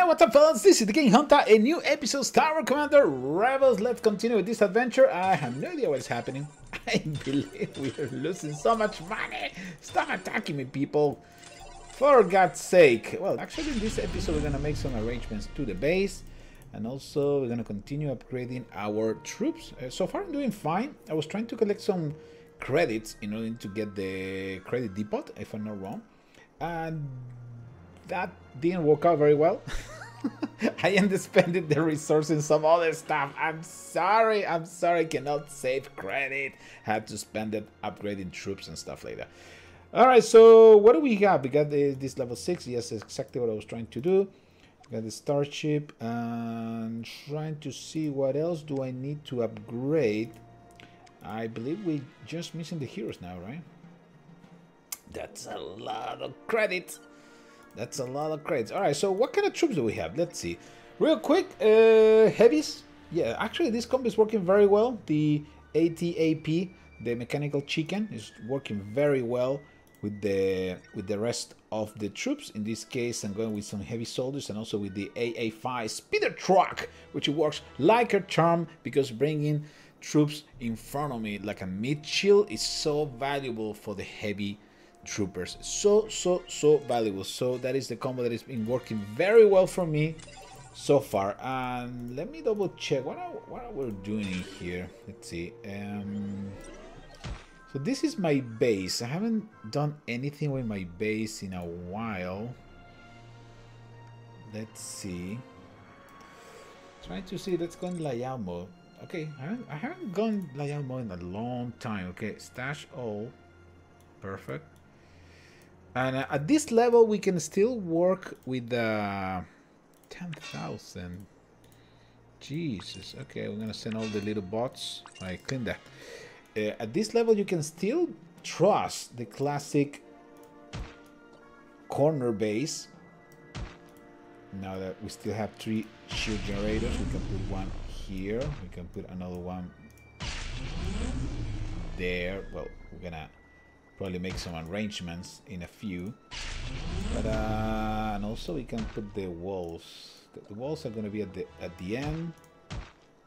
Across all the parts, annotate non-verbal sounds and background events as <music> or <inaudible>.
Hey, what's up, fellas? This is the King Hunter, a new episode Star Wars Commander Rebels. Let's continue with this adventure. I have no idea what's happening. <laughs> I believe we are losing so much money. Stop attacking me, people. For God's sake. Well, actually, in this episode, we're going to make some arrangements to the base. And also, we're going to continue upgrading our troops. Uh, so far, I'm doing fine. I was trying to collect some credits in order to get the credit depot, if I'm not wrong. And that didn't work out very well. <laughs> I ended spending the resources in some other stuff. I'm sorry, I'm sorry, cannot save credit. Had to spend it upgrading troops and stuff like that. Alright, so what do we have? We got this level 6, yes, exactly what I was trying to do. Got the starship and trying to see what else do I need to upgrade. I believe we just missing the heroes now, right? That's a lot of credit. That's a lot of credits. All right, so what kind of troops do we have? Let's see. Real quick, uh, heavies. Yeah, actually this combo is working very well. The AT-AP, the mechanical chicken, is working very well with the with the rest of the troops. In this case, I'm going with some heavy soldiers and also with the AA5 speeder truck, which works like a charm because bringing troops in front of me like a mid shield is so valuable for the heavy troopers. So so so valuable. So that is the combo that has been working very well for me so far. And let me double check what are, what are we doing here. Let's see. Um so this is my base. I haven't done anything with my base in a while. Let's see. Trying to see. Let's go in layout mode okay i haven't, I haven't gone layout mode in a long time. Okay stash all perfect and uh, at this level, we can still work with the uh, 10,000. Jesus. Okay, we're gonna send all the little bots. I clean that. Uh, at this level, you can still trust the classic corner base. Now that we still have three shield generators, we can put one here. We can put another one there. Well, we're gonna probably make some arrangements in a few. But uh, and also we can put the walls. The, walls are going to be at the at the end.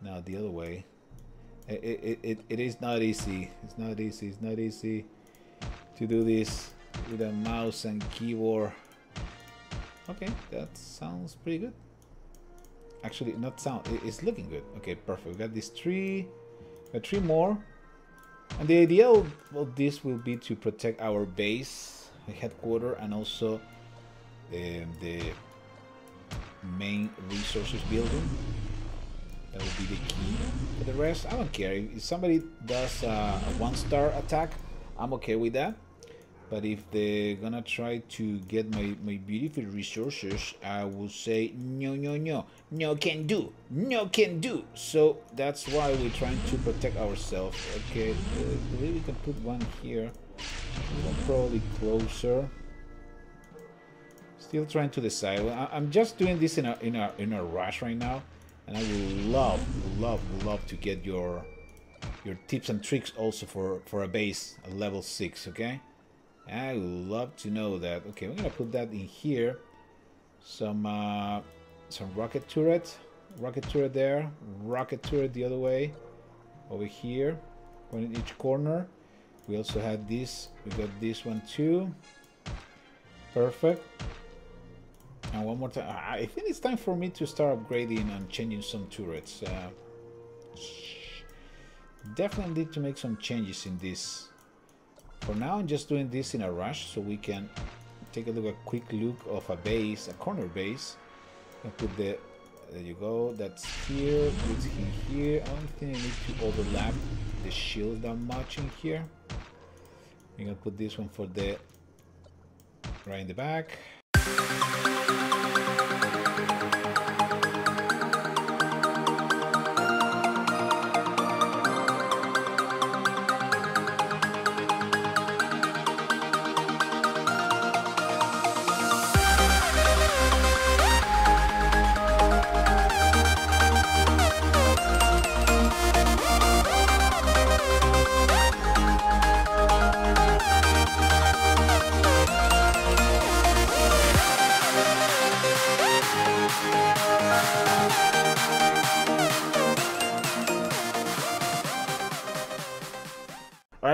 Now the other way. It, it, it, it is not easy. It's not easy. It's not easy to do this with a mouse and keyboard. Okay, that sounds pretty good. Actually, not sound. It's looking good. Okay, perfect. We got these three. Got three more. And the idea of, this will be to protect our base, the headquarters, and also um, the main resources building. That will be the key. For the rest, I don't care. If somebody does a one-star attack, I'm okay with that. But if they're gonna try to get my, my beautiful resources, I will say no, no, no, no can do, no can do. So that's why we're trying to protect ourselves. Okay, uh, I believe we can put one here. Probably closer. Still trying to decide. Well, I'm just doing this in a in a in a rush right now, and I would love, love, love to get your your tips and tricks also for for a base, a level six. Okay. I would love to know that. Okay, we're gonna put that in here. Some uh, some rocket turret, rocket turret there, rocket turret the other way, over here, one in each corner. We also had this. We got this one too. Perfect. And one more time. I think it's time for me to start upgrading and changing some turrets. Uh, definitely need to make some changes in this for now, I'm just doing this in a rush so we can take a look, a quick look of a base, a corner base. And put the, there you go, that's here, it's in here. I don't think I need to overlap the shield that much in here. I'm gonna put this one for the, right in the back.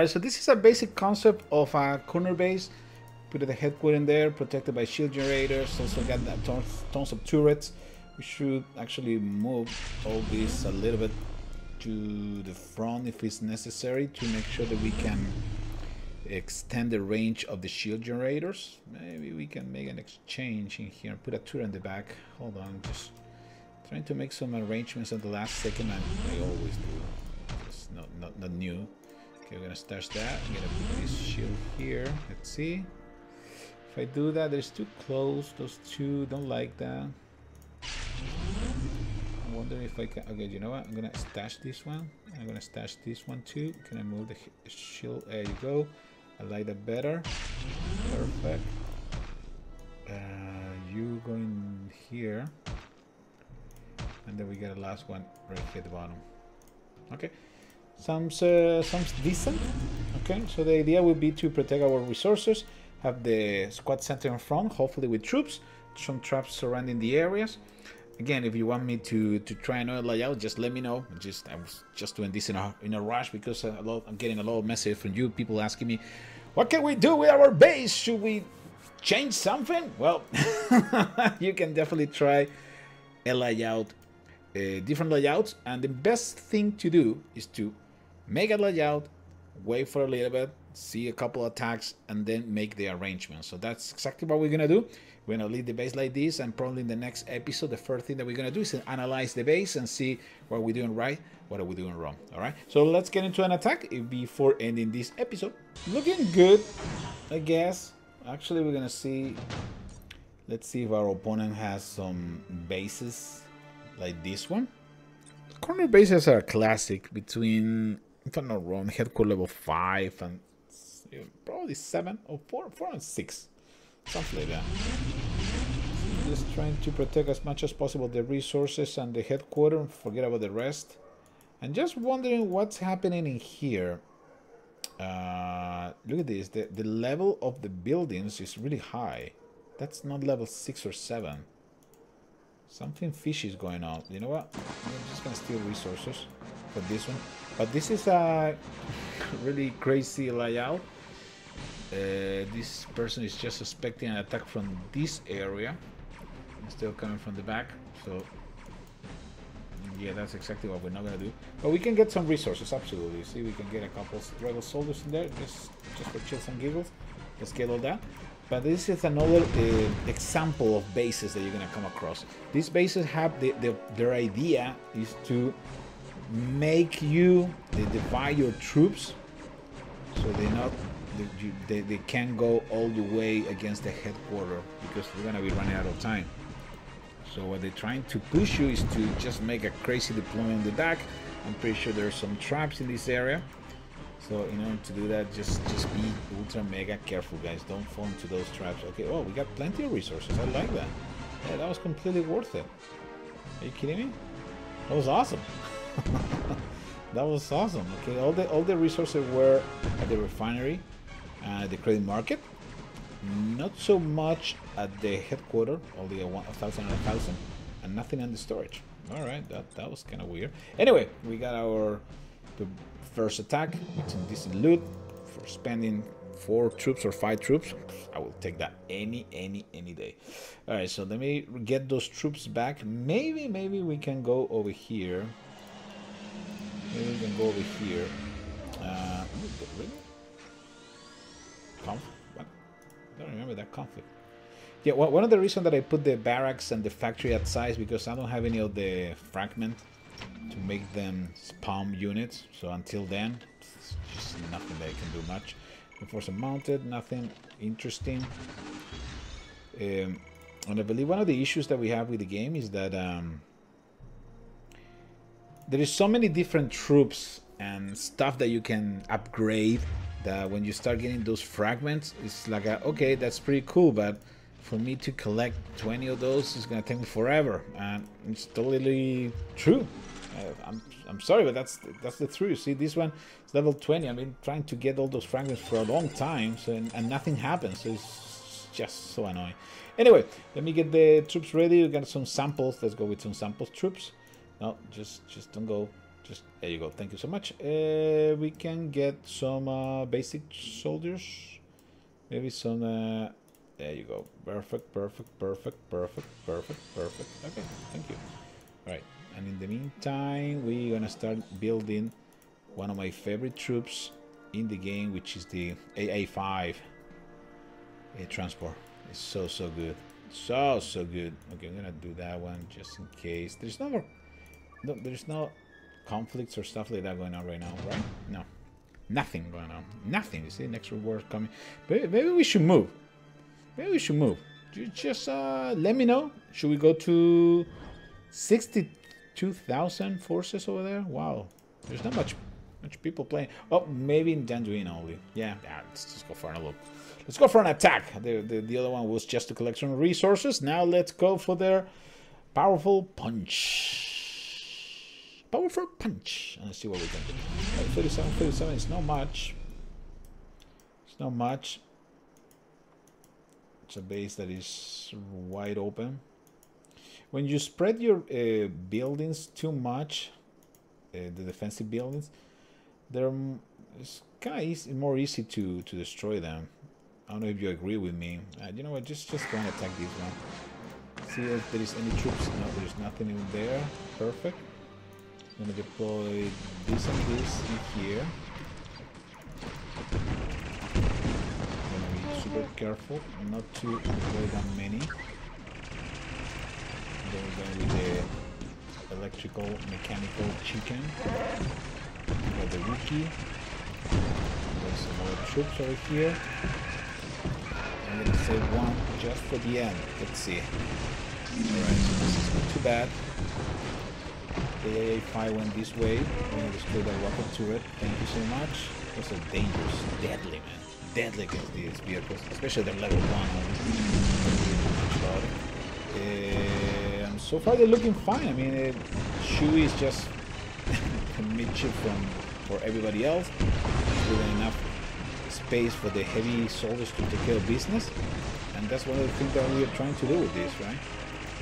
Alright, so this is a basic concept of a corner base. Put the headquarters in there, protected by shield generators. Also got tons, tons of turrets. We should actually move all this a little bit to the front if it's necessary to make sure that we can extend the range of the shield generators. Maybe we can make an exchange in here and put a turret in the back. Hold on, just trying to make some arrangements at the last second. I, I always do. It's not, not, not new. Okay, we're gonna stash that. I'm gonna put this shield here. Let's see. If I do that, there's too close. Those two don't like that. I wonder if I can. Okay, you know what? I'm gonna stash this one. I'm gonna stash this one too. Can I move the shield? There you go. I like that better. Perfect. Uh, you going here. And then we get a last one right here at the bottom. Okay. Sounds, uh, sounds decent. Okay, so the idea would be to protect our resources, have the squad center in front, hopefully with troops, some traps surrounding the areas. Again, if you want me to to try another layout, just let me know. Just I was just doing this in a in a rush because a lot, I'm getting a lot of messages from you, people asking me, what can we do with our base? Should we change something? Well, <laughs> you can definitely try a layout, uh, different layouts, and the best thing to do is to make a layout, wait for a little bit, see a couple attacks, and then make the arrangement. So that's exactly what we're gonna do. We're gonna leave the base like this, and probably in the next episode, the first thing that we're gonna do is analyze the base and see what we're doing right, what are we doing wrong. All right. So let's get into an attack before ending this episode. Looking good, I guess. Actually, we're gonna see. Let's see if our opponent has some bases like this one. Corner bases are classic between if I'm not wrong, headquarter level 5 and probably 7 or 4, 4 and 6. Something like that. Just trying to protect as much as possible the resources and the headquarters, forget about the rest. And just wondering what's happening in here. Uh, look at this, the, the level of the buildings is really high. That's not level 6 or 7. Something fishy is going on. You know what? I'm just gonna steal resources for this one. But this is a <laughs> really crazy layout. Uh, this person is just expecting an attack from this area. Still coming from the back so yeah that's exactly what we're not gonna do. But we can get some resources absolutely. See we can get a couple rebel soldiers in there just just for chills and giggles. Let's get all that. But this is another uh, example of bases that you're gonna come across. These bases have the, the, their idea is to make you they divide your troops so they not they, they, can't go all the way against the headquarters because we're gonna be running out of time. So what they're trying to push you is to just make a crazy deployment in the back I'm pretty sure there's some traps in this area. So in order to do that just just be ultra mega careful guys. Don't fall into those traps. Okay oh we got plenty of resources. I like that. Yeah that was completely worth it. Are you kidding me? That was awesome <laughs> that was awesome. Okay, all the all the resources were at the refinery, uh, the credit market. Not so much at the headquarters, only a, one, a thousand and a thousand, and nothing in the storage. All right, that that was kind of weird. Anyway, we got our the first attack with some decent loot for spending four troops or five troops. I will take that any any any day. All right, so let me get those troops back. Maybe maybe we can go over here can go over here. Uh, really? Conflict? What? I don't remember that conflict. Yeah, well, one of the reasons that I put the barracks and the factory at size because I don't have any of the fragment to make them spawn units. So until then, it's just nothing that I can do much. Enforcer mounted, nothing interesting. Um, and I believe one of the issues that we have with the game is that um, there is so many different troops and stuff that you can upgrade that when you start getting those fragments it's like a, okay that's pretty cool but for me to collect 20 of those is gonna take me forever and it's totally true. Uh, I'm, I'm sorry but that's that's the truth. See this one is level 20 I've been trying to get all those fragments for a long time so and, and nothing happens so it's just so annoying. Anyway let me get the troops ready. We got some samples. Let's go with some samples troops no, just just don't go. Just there you go. Thank you so much. Uh, we can get some uh, basic soldiers. Maybe some. Uh, there you go. Perfect, perfect, perfect, perfect, perfect, perfect. Okay, thank you. All right. And in the meantime, we're gonna start building one of my favorite troops in the game, which is the AA5 a transport. It's so so good, so so good. Okay, I'm gonna do that one just in case. There's no more. No, there's no conflicts or stuff like that going on right now, right? No, nothing going on. Nothing. You see, next reward coming. Maybe, maybe we should move. Maybe we should move. You just uh, let me know. Should we go to 62,000 forces over there? Wow, there's not much much people playing. Oh, maybe in Dandoran only. Yeah, yeah, let's just go for a look. Let's go for an attack. The, the, the other one was just to collect some resources. Now let's go for their powerful punch. Powerful punch. And see what we can do. 37, 37 is not much. It's not much. It's a base that is wide open. When you spread your uh, buildings too much, uh, the defensive buildings, they're kind of more easy to to destroy them. I don't know if you agree with me. Uh, you know what? Just just go and attack this one. See if there is any troops. No, there's nothing in there. Perfect. I'm gonna deploy this and this in here. I'm gonna be super careful not to deploy that many. Then we're going with the electrical mechanical chicken. We got the Wookiee. There's some more troops over here. I'm gonna save one just for the end. Let's see. Alright, so this is not too bad. The AA5 went this way. I'm gonna destroy that rocket turret. Thank you so much. Those a dangerous. Deadly, man. Deadly against these vehicles. Especially the level 1. Uh, so far they're looking fine. I mean, uh, Chewie is just <laughs> a midship from for everybody else. There's enough space for the heavy soldiers to take care of business. And that's one of the things that we are trying to do with this, right?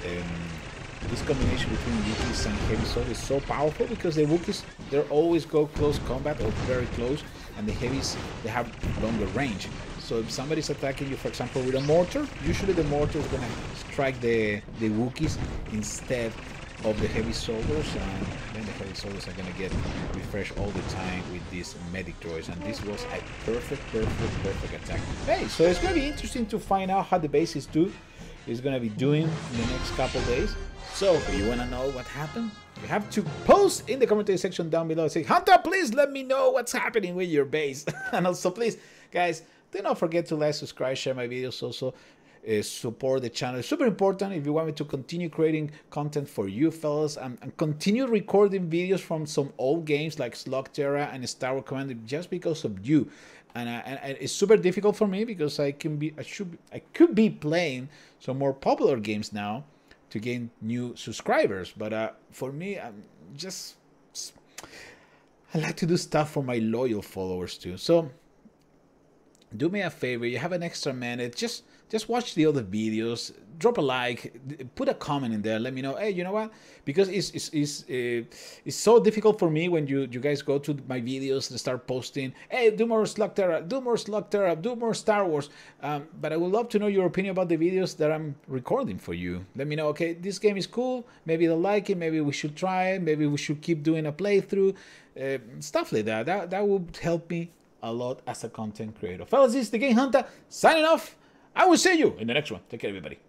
Um, this combination between Wookiees and heavy is so powerful because the Wookiees, they always go close combat or very close, and the heavies, they have longer range. So if somebody's attacking you, for example, with a mortar, usually the mortar is going to strike the, the Wookiees instead of the heavy soldiers and then the heavy soldiers are gonna get refreshed all the time with these medic droids and this was a perfect perfect perfect attack hey so it's gonna be interesting to find out how the bases do is gonna be doing in the next couple days so you wanna know what happened you have to post in the commentary section down below say hunter please let me know what's happening with your base <laughs> and also please guys do not forget to like subscribe share my videos also uh, support the channel. It's super important if you want me to continue creating content for you fellas and, and, continue recording videos from some old games like Slugterra and Star Wars Commander just because of you. And, uh, and, it's super difficult for me because I can be I should be, I could be playing some more popular games now to gain new subscribers. But uh, for me, I'm just I like to do stuff for my loyal followers too. So do me a favor, you have an extra minute, just just watch the other videos drop a like put a comment in there let me know hey you know what? Because it's it's it's, uh, it's so difficult for me when you you guys go to my videos and start posting hey do more Slugterra do more Slugterra do more Star Wars. Um, but I would love to know your opinion about the videos that I'm recording for you. Let me know okay this game is cool. Maybe they'll like it. Maybe we should try it. Maybe we should keep doing a playthrough. Uh, stuff like that. That that would help me a lot as a content creator. Fellas this is the game hunter signing off. I will see you in the next one. Take care, everybody.